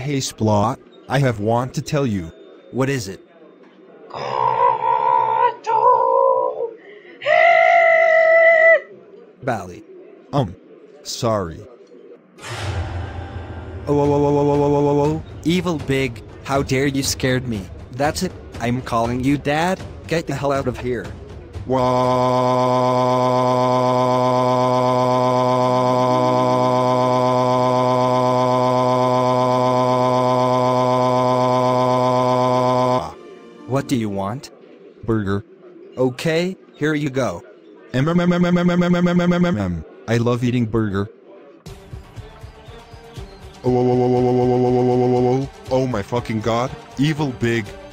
Hey Splaat, I have want to tell you. What is it? Bally. Um. Sorry. Oh, oh, oh, oh, oh, oh, oh, oh, evil big, how dare you scared me. That's it, I'm calling you dad, get the hell out of here. Wow. Do you want? Burger. Okay, here you go. I love eating burger. Oh, oh, oh, oh, oh, oh, oh, oh, oh, oh, oh my fucking god. Evil Big.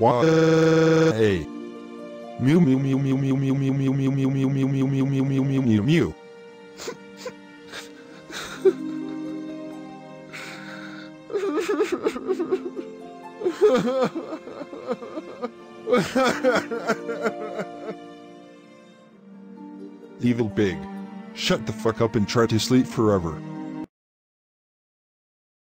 Wah. Hey. Mew mew mew mew mew mew mew mew mew mew mew mew mew mew mew mew mew mew mew. Evil Big. Shut the fuck up and try to sleep forever.